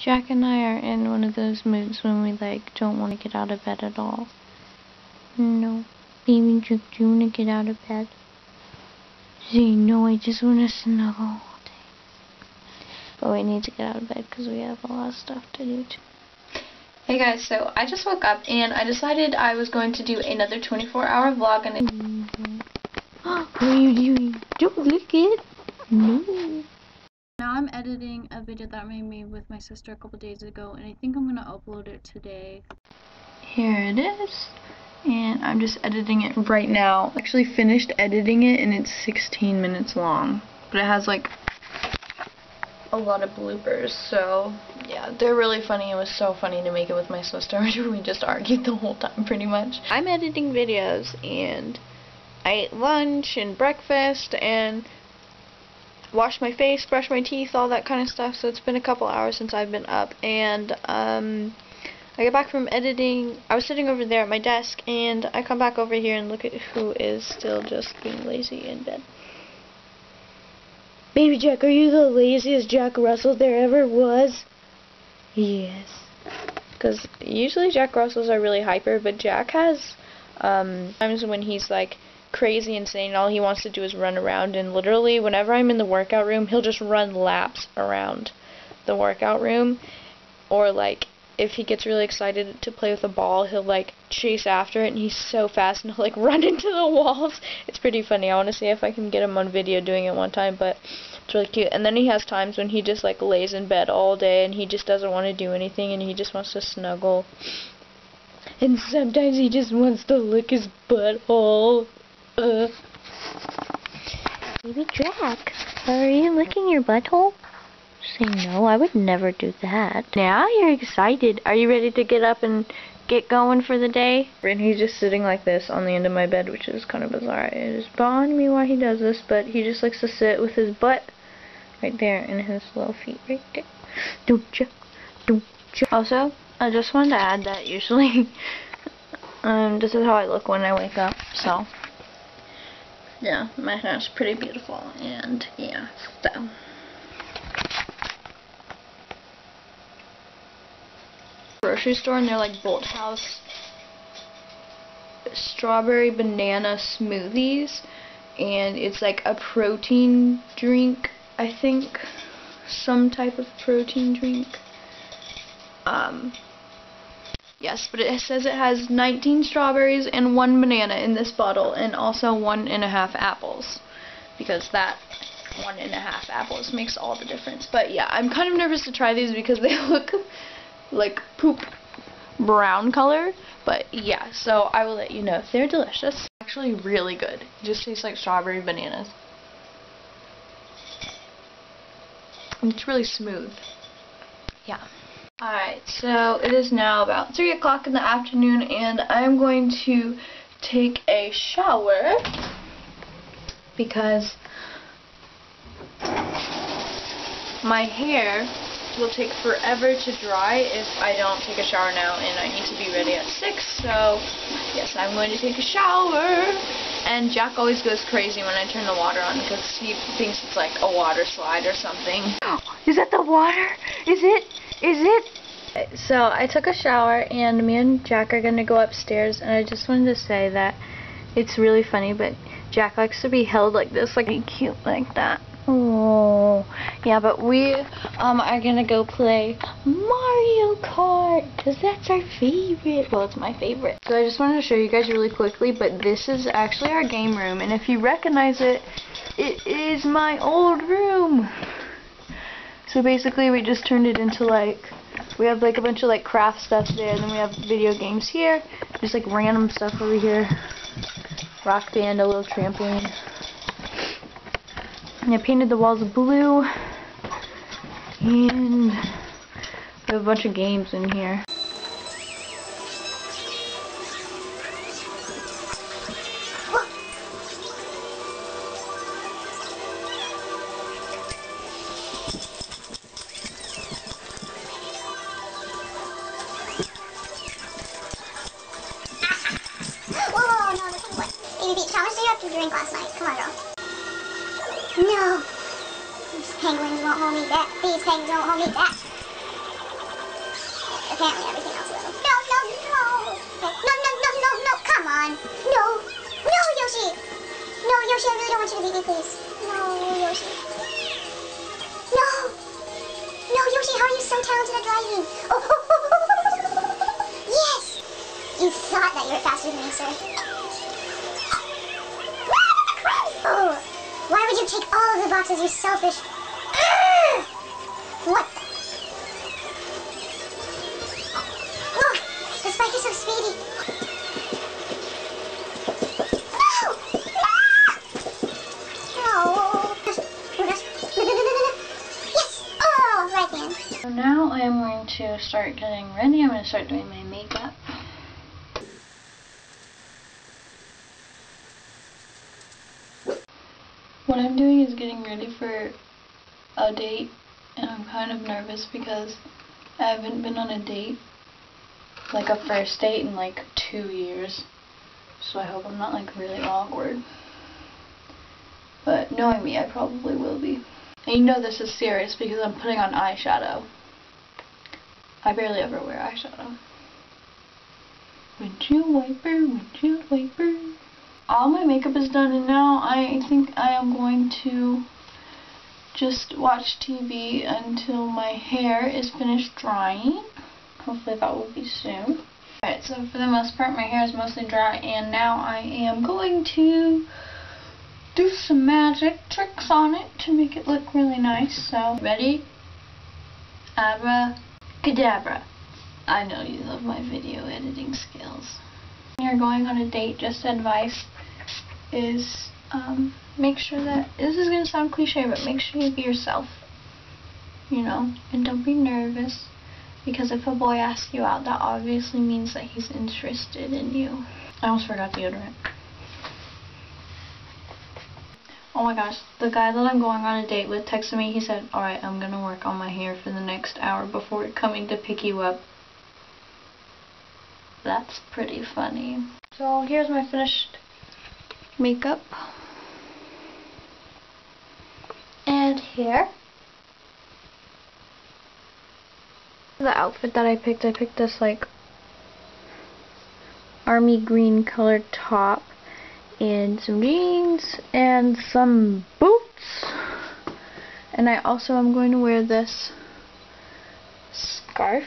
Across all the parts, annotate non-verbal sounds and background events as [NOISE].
Jack and I are in one of those moods when we like don't want to get out of bed at all. No. Baby Jack, do you want to get out of bed? Say, no, I just want to snuggle all day. But we need to get out of bed because we have a lot of stuff to do too. Hey guys, so I just woke up and I decided I was going to do another 24 hour vlog and Mm -hmm. [GASPS] what are you doing? Don't lick it. No. Now I'm editing a video that I made with my sister a couple days ago and I think I'm going to upload it today. Here it is. And I'm just editing it right now. I Actually finished editing it and it's 16 minutes long. But it has like a lot of bloopers, so yeah, they're really funny. It was so funny to make it with my sister. [LAUGHS] we just argued the whole time pretty much. I'm editing videos and I ate lunch and breakfast and wash my face, brush my teeth, all that kind of stuff. So it's been a couple hours since I've been up, and um, I get back from editing. I was sitting over there at my desk, and I come back over here and look at who is still just being lazy in bed. Baby Jack, are you the laziest Jack Russell there ever was? Yes. Because usually Jack Russells are really hyper, but Jack has um, times when he's like crazy insane. All he wants to do is run around, and literally, whenever I'm in the workout room, he'll just run laps around the workout room. Or, like, if he gets really excited to play with a ball, he'll, like, chase after it, and he's so fast, and he'll, like, [LAUGHS] run into the walls. It's pretty funny. I want to see if I can get him on video doing it one time, but it's really cute. And then he has times when he just, like, lays in bed all day, and he just doesn't want to do anything, and he just wants to snuggle. And sometimes he just wants to lick his butthole. Uh. Baby Jack, are you licking your butthole? Say no, I would never do that. Now you're excited. Are you ready to get up and get going for the day? And he's just sitting like this on the end of my bed, which is kind of bizarre. It is bothering me why he does this, but he just likes to sit with his butt right there and his little feet right there. Don't you? Don't you? Also, I just wanted to add that usually [LAUGHS] um, this is how I look when I wake up, so yeah, my hair's pretty beautiful, and yeah, so. Grocery store, and they're like Bolthouse strawberry banana smoothies, and it's like a protein drink, I think, some type of protein drink. Um, Yes, but it says it has 19 strawberries and one banana in this bottle, and also one and a half apples, because that one and a half apples makes all the difference. But yeah, I'm kind of nervous to try these because they [LAUGHS] look like poop brown color. But yeah, so I will let you know if they're delicious. Actually really good. It just tastes like strawberry bananas. And it's really smooth. Yeah. Alright, so it is now about 3 o'clock in the afternoon and I'm going to take a shower because my hair will take forever to dry if I don't take a shower now and I need to be ready at 6 so yes I'm going to take a shower and Jack always goes crazy when I turn the water on because he thinks it's like a water slide or something. Is that the water? Is it? Is it? So I took a shower and me and Jack are going to go upstairs and I just wanted to say that it's really funny but Jack likes to be held like this, like cute like that. Oh, yeah, but we um are gonna go play Mario Kart because that's our favorite. Well, it's my favorite. So I just wanted to show you guys really quickly, but this is actually our game room, and if you recognize it, it is my old room. So basically, we just turned it into like we have like a bunch of like craft stuff there, and then we have video games here, just like random stuff over here. Rock band, a little trampoline. And I painted the walls blue. And we have a bunch of games in here. You have to drink last night? Come on, girl. No. These penguins won't hold me back. These penguins won't hold me back. apparently everything else little. No, no, no. No, no, no, no, no. Come on. No. No, Yoshi. No, Yoshi, I really don't want you to leave me, please. No, Yoshi. No. No, Yoshi, how are you so talented at driving? Oh oh oh, oh, oh, oh, oh, oh, oh. Yes. You thought that you were faster than me, sir. Take all of the boxes, you selfish... Urgh! [CLEARS THROAT] What the... Look! The spike is so speedy. No! Yes! Oh, now I am going to start getting ready. I'm going to start doing my makeup. What I'm doing is getting ready for a date and I'm kind of nervous because I haven't been on a date, like a first date in like two years. So I hope I'm not like really awkward. But knowing me, I probably will be. And you know this is serious because I'm putting on eyeshadow. I barely ever wear eyeshadow. Windshield wiper, windshield wiper. All my makeup is done and now I think I am going to just watch TV until my hair is finished drying. Hopefully that will be soon. Alright, so for the most part my hair is mostly dry and now I am going to do some magic tricks on it to make it look really nice. So, ready? Abra Cadabra. I know you love my video editing skills. When you're going on a date, just advice is um, make sure that, this is going to sound cliche, but make sure you be yourself. You know, and don't be nervous. Because if a boy asks you out, that obviously means that he's interested in you. I almost forgot deodorant. Oh my gosh, the guy that I'm going on a date with texted me. He said, Alright, I'm going to work on my hair for the next hour before coming to pick you up. That's pretty funny. So here's my finished makeup hair. The outfit that I picked, I picked this like army green colored top and some jeans and some boots. And I also am going to wear this scarf.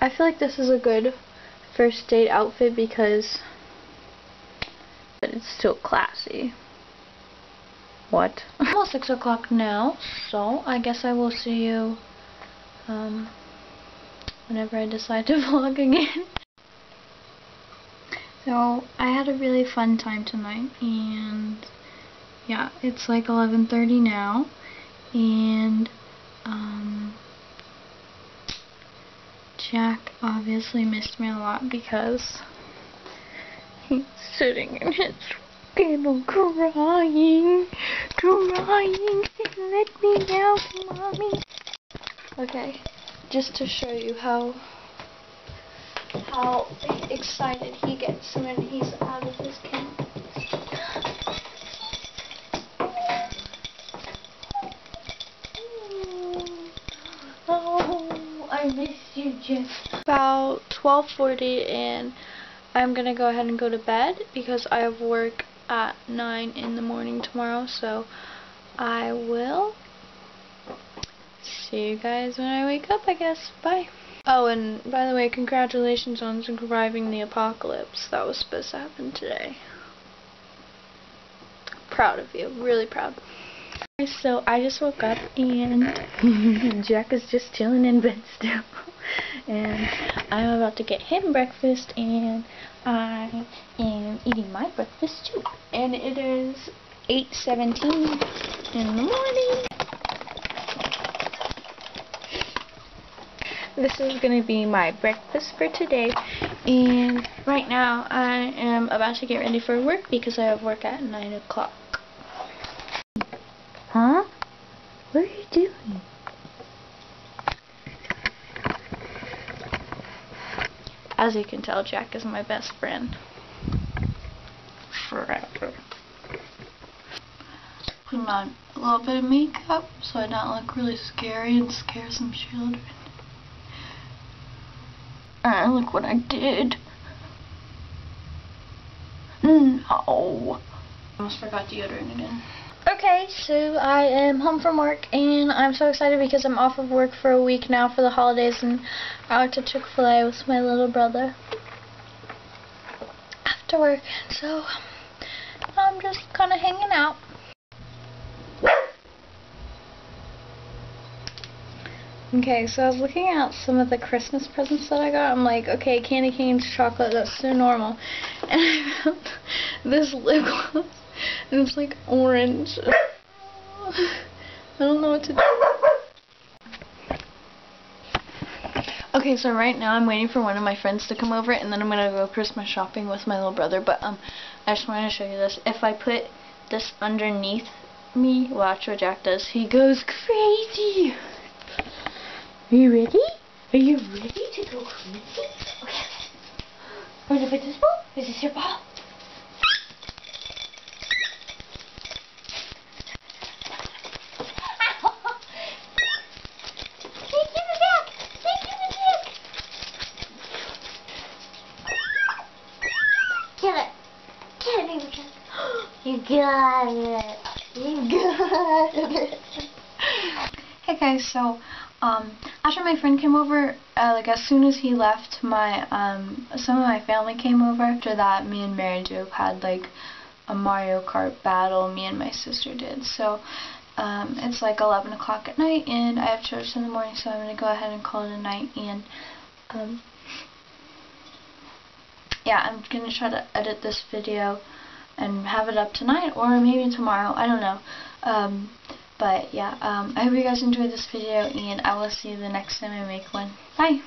I feel like this is a good first date outfit because but it's still classy. What? [LAUGHS] Almost 6 o'clock now, so I guess I will see you um, whenever I decide to [LAUGHS] vlog again. So I had a really fun time tonight and yeah, it's like 11.30 now and um, Jack obviously missed me a lot because [LAUGHS] he's sitting in his crying, crying, let me out, mommy. Okay, just to show you how how excited he gets when he's out of his kennel. Oh, I miss you, Jeff. About 12.40 and I'm going to go ahead and go to bed because I have work at 9 in the morning tomorrow, so I will see you guys when I wake up, I guess. Bye. Oh, and by the way, congratulations on surviving the apocalypse. That was supposed to happen today. Proud of you. Really proud. So, I just woke up and [LAUGHS] Jack is just chilling in bed still. [LAUGHS] and I'm about to get him breakfast and I am eating my breakfast too. And it is 8.17 in the morning. this is going to be my breakfast for today and right now I am about to get ready for work because I have work at 9 o'clock. As you can tell, Jack is my best friend. Forever. Putting on a little bit of makeup so I don't look really scary and scare some children. Uh, look what I did. No. Almost forgot deodorant again. Okay, so I am home from work and I'm so excited because I'm off of work for a week now for the holidays and I went to Chick-fil-A with my little brother after work. So I'm just kind of hanging out. Okay, so I was looking at some of the Christmas presents that I got. I'm like, okay, candy canes, chocolate, that's so normal. [LAUGHS] And I found this lip gloss, and it's like orange. I don't know what to do. Okay, so right now I'm waiting for one of my friends to come over, and then I'm gonna go Christmas shopping with my little brother. But um, I just wanted to show you this. If I put this underneath me, watch what Jack does. He goes crazy. Are you ready? Are you ready to go crazy? Okay. Want to put this ball? Is this your ball? Hey, give it back! Hey, give it back! Get it. Get it, baby Jack. You got it. You got it. Hey guys, so um, after my friend came over, uh, like as soon as he left, my um, some of my family came over. After that, me and Mary Jo had like a Mario Kart battle. Me and my sister did. So um, it's like 11 o'clock at night, and I have church in the morning, so I'm gonna go ahead and call it a night. And um, yeah, I'm gonna try to edit this video and have it up tonight or maybe tomorrow. I don't know. Um, but yeah, um, I hope you guys enjoyed this video and I will see you the next time I make one. Bye!